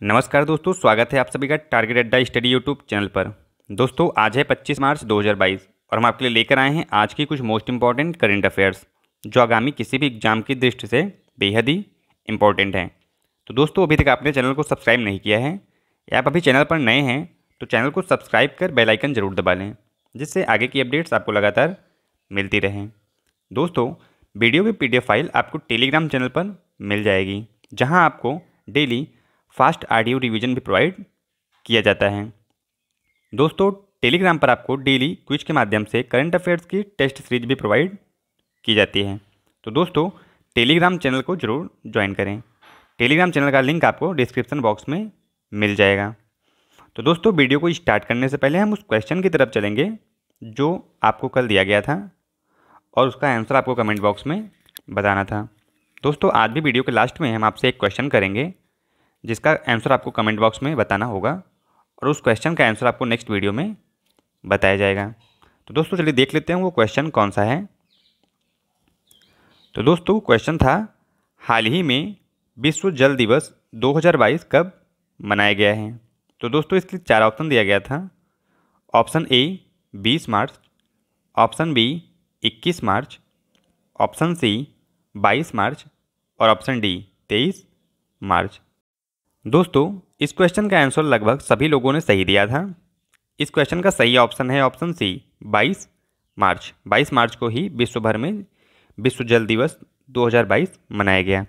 नमस्कार दोस्तों, स्वागत है आप सभी का टारगेट अड्डा स्टडी यूट्यूब चैनल पर। दोस्तों, आज है 25 मार्च 2022 और हम आपके लिए लेकर आए हैं आज की कुछ मोस्ट इंपॉर्टेंट करेंट अफेयर्स जो आगामी किसी भी एग्ज़ाम की दृष्टि से बेहद ही इंपॉर्टेंट हैं। तो दोस्तों, अभी तक आपने चैनल को सब्सक्राइब नहीं किया है या आप अभी चैनल पर नए हैं तो चैनल को सब्सक्राइब कर बेलाइकन ज़रूर दबा लें, जिससे आगे की अपडेट्स आपको लगातार मिलती रहें। दोस्तों वीडियो की पी फ़ाइल आपको टेलीग्राम चैनल पर मिल जाएगी, जहाँ आपको डेली फास्ट ऑडियो रिवीजन भी प्रोवाइड किया जाता है। दोस्तों, टेलीग्राम पर आपको डेली क्विज के माध्यम से करंट अफेयर्स की टेस्ट सीरीज़ भी प्रोवाइड की जाती है। तो दोस्तों, टेलीग्राम चैनल को ज़रूर ज्वाइन करें। टेलीग्राम चैनल का लिंक आपको डिस्क्रिप्शन बॉक्स में मिल जाएगा। तो दोस्तों, वीडियो को स्टार्ट करने से पहले हम उस क्वेश्चन की तरफ़ चलेंगे, जो आपको कल दिया गया था, और उसका आंसर आपको कमेंट बॉक्स में बताना था। दोस्तों, आज भी वीडियो के लास्ट में हम आपसे एक क्वेश्चन करेंगे जिसका आंसर आपको कमेंट बॉक्स में बताना होगा और उस क्वेश्चन का आंसर आपको नेक्स्ट वीडियो में बताया जाएगा। तो दोस्तों, चलिए देख लेते हैं वो क्वेश्चन कौन सा है। तो दोस्तों क्वेश्चन था, हाल ही में विश्व जल दिवस 2022 कब मनाया गया है? तो दोस्तों, इसके चार ऑप्शन दिया गया था। Option A 20 March. Option B 21 March. Option C 22 मार्च। और ऑप्शन डी 23 मार्च। दोस्तों, इस क्वेश्चन का आंसर लगभग सभी लोगों ने सही दिया था। इस क्वेश्चन का सही ऑप्शन है ऑप्शन सी 22 मार्च। 22 मार्च को ही विश्व भर में विश्व जल दिवस 2022 मनाया गया।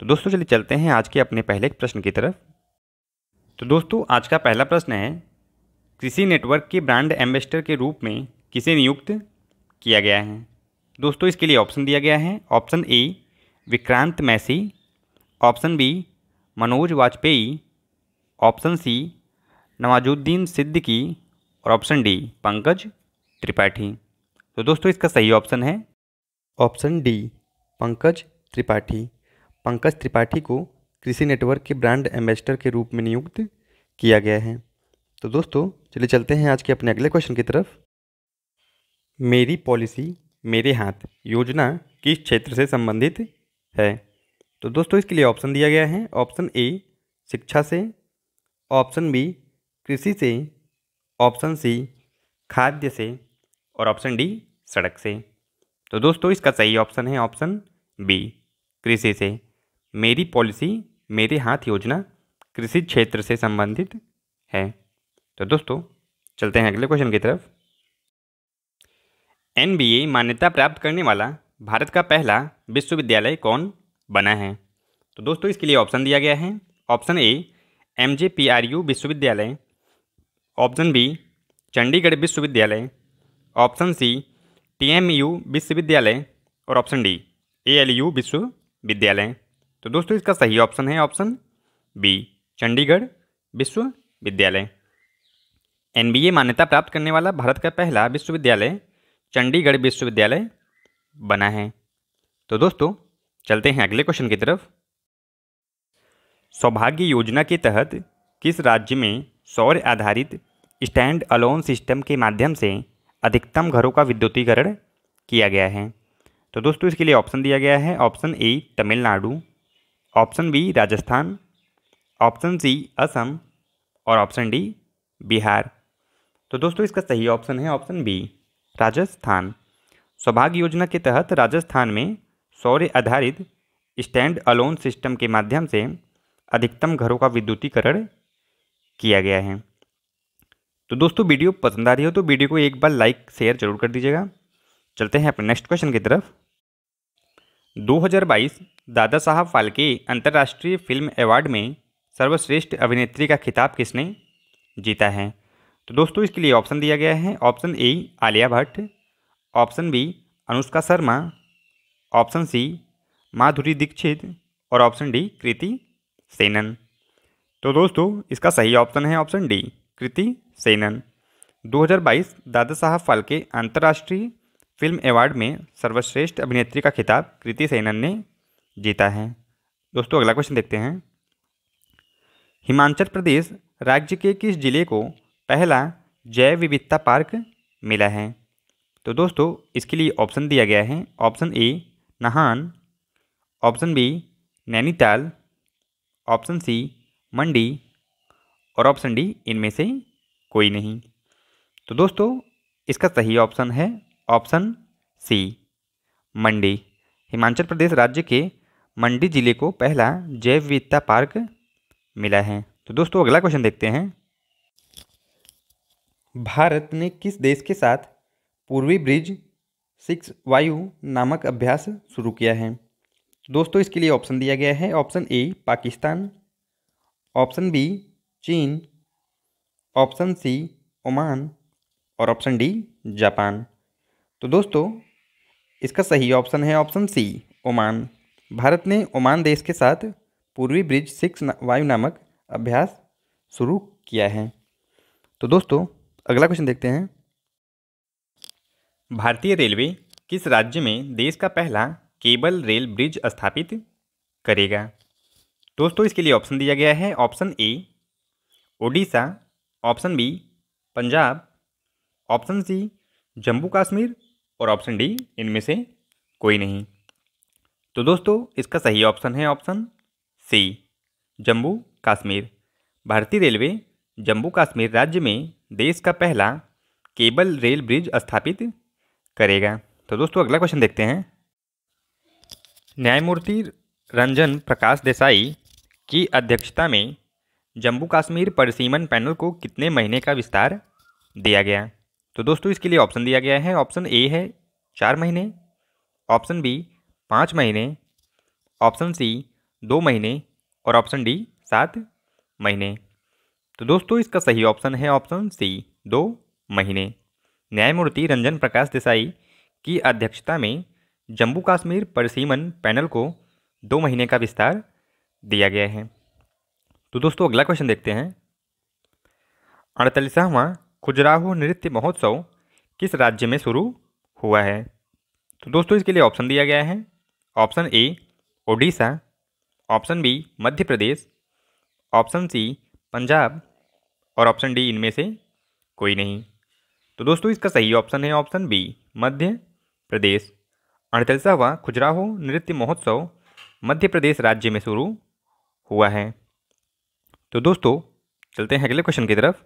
तो दोस्तों, चलिए चलते हैं आज के अपने पहले प्रश्न की तरफ़। तो दोस्तों, आज का पहला प्रश्न है, कृषि नेटवर्क के ब्रांड एम्बेसडर के रूप में किसे नियुक्त किया गया है? दोस्तों, इसके लिए ऑप्शन दिया गया है। Option A Vikrant Massey. Option B Manoj Vajpayee, option C, Nawazuddin Siddiqui और ऑप्शन डी, पंकज त्रिपाठी। तो दोस्तों, इसका सही ऑप्शन है ऑप्शन डी, पंकज त्रिपाठी। पंकज त्रिपाठी को कृषि नेटवर्क के ब्रांड एम्बेसडर के रूप में नियुक्त किया गया है। तो दोस्तों, चलिए चलते हैं आज के अपने अगले क्वेश्चन की तरफ़। मेरी पॉलिसी, मेरे हाथ, योजना किस क्षेत्र से संबंधित है? तो दोस्तों, इसके लिए ऑप्शन दिया गया है। ऑप्शन ए शिक्षा से। ऑप्शन बी कृषि से। ऑप्शन सी खाद्य से। और ऑप्शन डी सड़क से। तो दोस्तों, इसका सही ऑप्शन है ऑप्शन बी कृषि से। मेरी पॉलिसी मेरे हाथ योजना कृषि क्षेत्र से संबंधित है। तो दोस्तों, चलते हैं अगले क्वेश्चन की तरफ़। एनबीए मान्यता प्राप्त करने वाला भारत का पहला विश्वविद्यालय कौन? बना है। तो दोस्तों, इसके लिए ऑप्शन दिया गया है। Option A M J P R U विश्वविद्यालय। ऑप्शन बी चंडीगढ़ विश्वविद्यालय। Option C T M U विश्वविद्यालय। और option D A L U विश्वविद्यालय। तो दोस्तों, इसका सही ऑप्शन है ऑप्शन बी चंडीगढ़ विश्वविद्यालय। एन बी ए मान्यता प्राप्त करने वाला भारत का पहला विश्वविद्यालय चंडीगढ़ विश्वविद्यालय बना है। तो दोस्तों चलते हैं अगले क्वेश्चन की तरफ़। सौभाग्य योजना के तहत किस राज्य में सौर आधारित स्टैंड अलोन सिस्टम के माध्यम से अधिकतम घरों का विद्युतीकरण किया गया है? तो दोस्तों, इसके लिए ऑप्शन दिया गया है। Option A Tamil Nadu option B Rajasthan option C Assam और ऑप्शन डी बिहार। तो दोस्तों, इसका सही ऑप्शन है ऑप्शन बी राजस्थान। सौभाग्य योजना के तहत राजस्थान में सौर आधारित स्टैंड अलोन सिस्टम के माध्यम से अधिकतम घरों का विद्युतीकरण किया गया है। तो दोस्तों, वीडियो पसंद आ रही हो तो वीडियो को एक बार लाइक, शेयर ज़रूर कर दीजिएगा। चलते हैं अपने नेक्स्ट क्वेश्चन की तरफ़। 2022 दादा साहब फाल्के अंतर्राष्ट्रीय फ़िल्म अवार्ड में सर्वश्रेष्ठ अभिनेत्री का खिताब किसने जीता है? तो दोस्तों, इसके लिए ऑप्शन दिया गया है। Option A Alia Bhatt. Option B Anushka Sharma. Option C, Madhuri Dixit और ऑप्शन डी, कृति सेनन। तो दोस्तों, इसका सही ऑप्शन है ऑप्शन डी, कृति सेनन। 2022 दादा साहब फाल्के अंतर्राष्ट्रीय फ़िल्म अवार्ड में सर्वश्रेष्ठ अभिनेत्री का खिताब कृति सेनन ने जीता है। दोस्तों, अगला क्वेश्चन देखते हैं। हिमाचल प्रदेश राज्य के किस ज़िले को पहला जैव विविधता पार्क मिला है? तो दोस्तों, इसके लिए ऑप्शन दिया गया है, option A Nahan option B Nainital option C Mandi और ऑप्शन डी इनमें से कोई नहीं। तो दोस्तों, इसका सही ऑप्शन है ऑप्शन सी मंडी। हिमाचल प्रदेश राज्य के मंडी ज़िले को पहला जैव विविधता पार्क मिला है। तो दोस्तों, अगला क्वेश्चन देखते हैं। भारत ने किस देश के साथ पूर्वी ब्रिज सिक्स वायु नामक अभ्यास शुरू किया है। दोस्तों, इसके लिए ऑप्शन दिया गया है। Option A Pakistan. Option B चीन। Option C Oman. और ऑप्शन डी जापान। तो दोस्तों, इसका सही ऑप्शन है ऑप्शन सी ओमान। भारत ने ओमान देश के साथ पूर्वी ब्रिज सिक्स वायु नामक अभ्यास शुरू किया है। तो दोस्तों, अगला क्वेश्चन देखते हैं। भारतीय रेलवे किस राज्य में देश का पहला केबल रेल ब्रिज स्थापित करेगा? दोस्तों, इसके लिए ऑप्शन दिया गया है option A Odisha option B Punjab option C Jammu Kashmir और ऑप्शन डी इनमें से कोई नहीं। तो दोस्तों, इसका सही ऑप्शन है ऑप्शन सी जम्मू कश्मीर भारतीय रेलवे जम्मू कश्मीर राज्य में देश का पहला केबल रेल ब्रिज स्थापित करेगा। तो दोस्तों, अगला क्वेश्चन देखते हैं। न्यायमूर्ति रंजन प्रकाश देसाई की अध्यक्षता में जम्मू कश्मीर परिसीमन पैनल को कितने महीने का विस्तार दिया गया? तो दोस्तों, इसके लिए ऑप्शन दिया गया है। ऑप्शन ए है चार महीने ऑप्शन बी पाँच महीने ऑप्शन सी दो महीने और ऑप्शन डी सात महीने। तो दोस्तों, इसका सही ऑप्शन है ऑप्शन सी दो महीने। न्यायमूर्ति रंजन प्रकाश देसाई की अध्यक्षता में जम्मू कश्मीर परिसीमन पैनल को दो महीने का विस्तार दिया गया है। तो दोस्तों, अगला क्वेश्चन देखते हैं। अड़तालीसवां खुजराहो नृत्य महोत्सव किस राज्य में शुरू हुआ है? तो दोस्तों, इसके लिए ऑप्शन दिया गया है। Option A Odisha. Option B Madhya Pradesh. Option C Punjab. और ऑप्शन डी इनमें से कोई नहीं। तो दोस्तों, इसका सही ऑप्शन है ऑप्शन बी मध्य प्रदेश। अड़तालीसवां खुजराहो नृत्य महोत्सव मध्य प्रदेश राज्य में शुरू हुआ है। तो दोस्तों, चलते हैं अगले क्वेश्चन की तरफ़।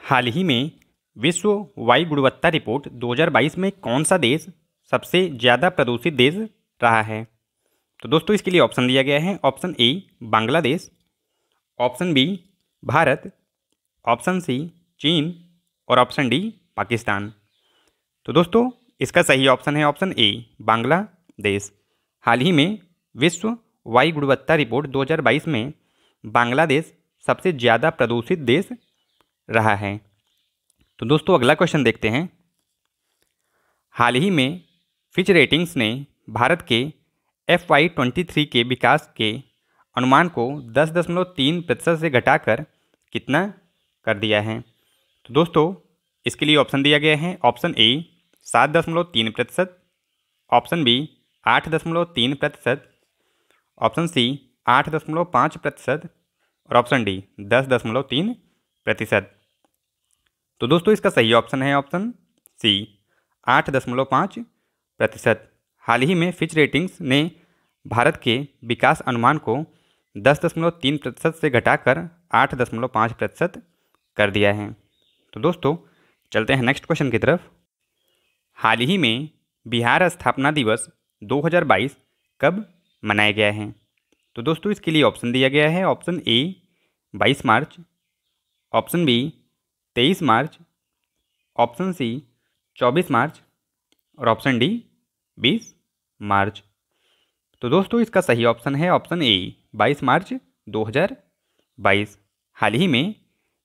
हाल ही में विश्व वायु गुणवत्ता रिपोर्ट 2022 में कौन सा देश सबसे ज़्यादा प्रदूषित देश रहा है? तो दोस्तों, इसके लिए ऑप्शन दिया गया है option A Bangladesh. Option B Bharat. Option C चीन। और ऑप्शन डी पाकिस्तान। तो दोस्तों, इसका सही ऑप्शन है ऑप्शन ए बांग्लादेश। हाल ही में विश्व वायु गुणवत्ता रिपोर्ट 2022 में बांग्लादेश सबसे ज़्यादा प्रदूषित देश रहा है। तो दोस्तों, अगला क्वेश्चन देखते हैं। हाल ही में फिच रेटिंग्स ने भारत के एफ़ वाई ट्वेंटी थ्री के विकास के अनुमान को दस दशमलव तीन प्रतिशत से घटाकर कितना कर दिया है? तो दोस्तों, इसके लिए ऑप्शन दिया गया है। ऑप्शन ए सात दशमलव तीन प्रतिशत। ऑप्शन बी आठ दशमलव तीन प्रतिशत। ऑप्शन सी आठ दशमलव पाँच प्रतिशत। और ऑप्शन डी दस दशमलव तीन प्रतिशत। तो दोस्तों, इसका सही ऑप्शन है ऑप्शन सी आठ दशमलव पाँच प्रतिशत। हाल ही में फिच रेटिंग्स ने भारत के विकास अनुमान को दस दशमलव तीन प्रतिशत से घटाकर आठ दशमलव पाँच प्रतिशत कर दिया है। तो दोस्तों, चलते हैं नेक्स्ट क्वेश्चन की तरफ़। हाल ही में बिहार स्थापना दिवस 2022 कब मनाया गया है? तो दोस्तों, इसके लिए ऑप्शन दिया गया है option A 22 March option B तेईस मार्च ऑप्शन सी चौबीस मार्च और ऑप्शन डी बीस मार्च। तो दोस्तों, इसका सही ऑप्शन है ऑप्शन ए बाईस मार्च 2022 हाल ही में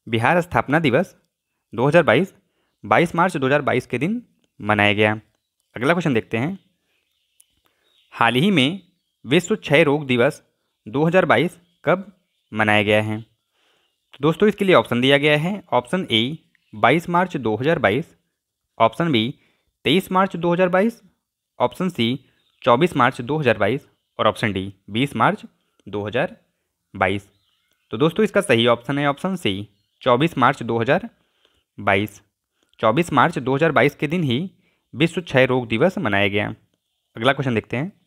बिहार स्थापना दिवस 2022 22 मार्च 2022 के दिन मनाया गया। अगला क्वेश्चन देखते हैं। हाल ही में विश्व क्षय रोग दिवस 2022 कब मनाया गया है? तो दोस्तों, इसके लिए ऑप्शन दिया गया है। Option A 22 March 2022 option B 23 March 2022 option C 24 मार्च 2022 और ऑप्शन डी 20 मार्च 2022 तो दोस्तों, इसका सही ऑप्शन है ऑप्शन सी 24 मार्च 2022 24 मार्च 2022 के दिन ही विश्व क्षय रोग दिवस मनाया गया। अगला क्वेश्चन देखते हैं।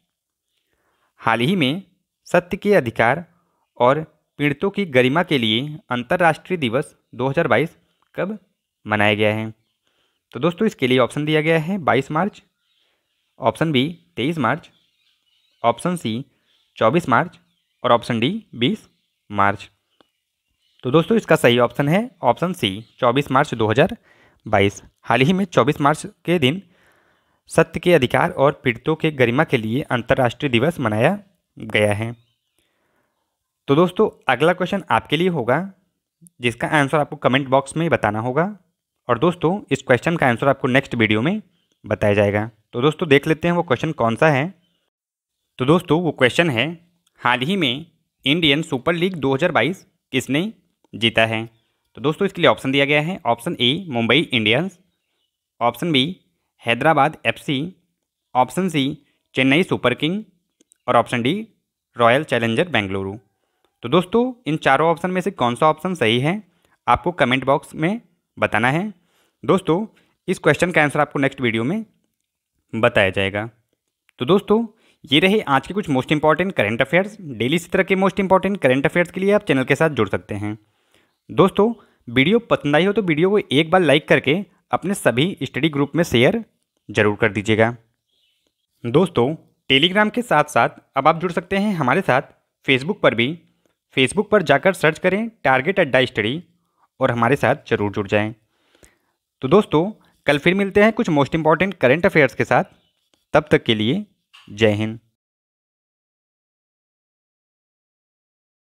हाल ही में सत्य के अधिकार और पीड़ितों की गरिमा के लिए अंतर्राष्ट्रीय दिवस 2022 कब मनाया गया है? तो दोस्तों, इसके लिए ऑप्शन दिया गया है 22 मार्च। ऑप्शन बी 23 मार्च। ऑप्शन सी 24 मार्च। और ऑप्शन डी 20 मार्च। तो दोस्तों, इसका सही ऑप्शन है ऑप्शन सी 24 मार्च 2022 हाल ही में 24 मार्च के दिन सत्य के अधिकार और पीड़ितों के गरिमा के लिए अंतर्राष्ट्रीय दिवस मनाया गया है। तो दोस्तों, अगला क्वेश्चन आपके लिए होगा, जिसका आंसर आपको कमेंट बॉक्स में बताना होगा। और दोस्तों, इस क्वेश्चन का आंसर आपको नेक्स्ट वीडियो में बताया जाएगा। तो दोस्तों, देख लेते हैं वो क्वेश्चन कौन सा है। तो दोस्तों, वो क्वेश्चन है, हाल ही में इंडियन सुपर लीग 2022 किसने जीता है। तो दोस्तों, इसके लिए ऑप्शन दिया गया है। Option A Mumbai Indians option B Hyderabad FC option C Chennai super king और option D royal challenger Bengaluru तो दोस्तों, इन चारों ऑप्शन में से कौन सा ऑप्शन सही है, आपको कमेंट बॉक्स में बताना है। दोस्तों, इस क्वेश्चन का आंसर आपको नेक्स्ट वीडियो में बताया जाएगा। तो दोस्तों, ये रहे आज के कुछ most important current affairs daily इसी तरह के मोस्ट इंपॉर्टेंट करेंट अफेयर्स के लिए आप चैनल के साथ जुड़ सकते हैं। दोस्तों, वीडियो पसंद आई हो तो वीडियो को एक बार लाइक करके अपने सभी स्टडी ग्रुप में शेयर ज़रूर कर दीजिएगा। दोस्तों, टेलीग्राम के साथ साथ अब आप जुड़ सकते हैं हमारे साथ फेसबुक पर भी। फेसबुक पर जाकर सर्च करें टारगेट अड्डा स्टडी और हमारे साथ ज़रूर जुड़ जाएँ। तो दोस्तों, कल फिर मिलते हैं कुछ मोस्ट इंपॉर्टेंट करेंट अफेयर्स के साथ। तब तक के लिए जय हिंद।